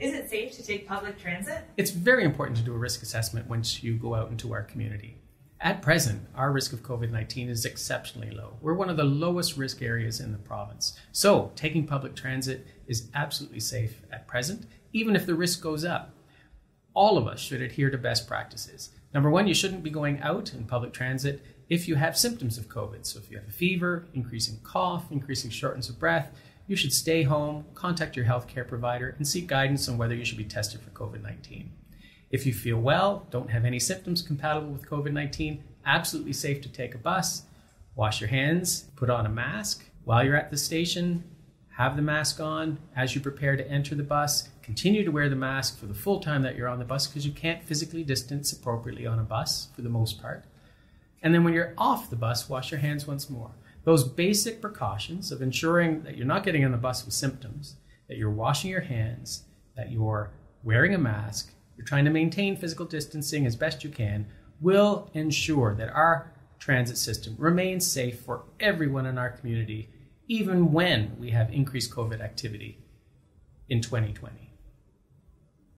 Is it safe to take public transit? It's very important to do a risk assessment once you go out into our community. At present, our risk of COVID 19 is exceptionally low. We're one of the lowest risk areas in the province. So, taking public transit is absolutely safe at present, even if the risk goes up. All of us should adhere to best practices. Number one, you shouldn't be going out in public transit if you have symptoms of COVID. So, if you have a fever, increasing cough, increasing shortness of breath, you should stay home, contact your healthcare provider, and seek guidance on whether you should be tested for COVID 19. If you feel well, don't have any symptoms compatible with COVID 19, absolutely safe to take a bus. Wash your hands, put on a mask. While you're at the station, have the mask on as you prepare to enter the bus. Continue to wear the mask for the full time that you're on the bus because you can't physically distance appropriately on a bus for the most part. And then when you're off the bus, wash your hands once more. Those basic precautions of ensuring that you're not getting on the bus with symptoms, that you're washing your hands, that you're wearing a mask, you're trying to maintain physical distancing as best you can, will ensure that our transit system remains safe for everyone in our community, even when we have increased COVID activity in 2020.